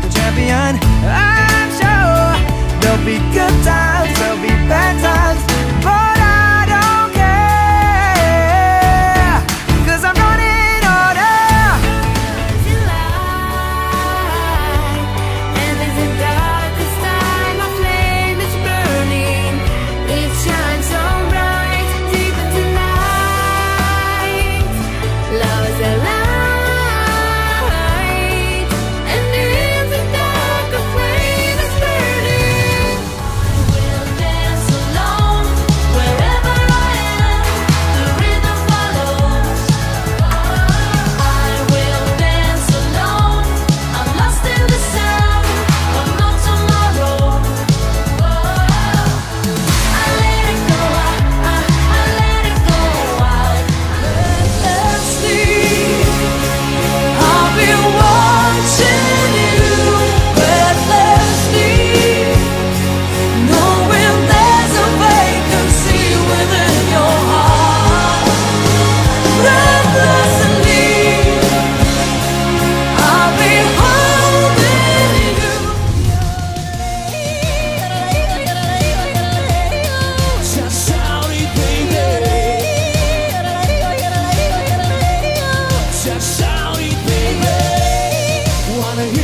like a champion. I'm sure there'll be good times, there'll be bad times.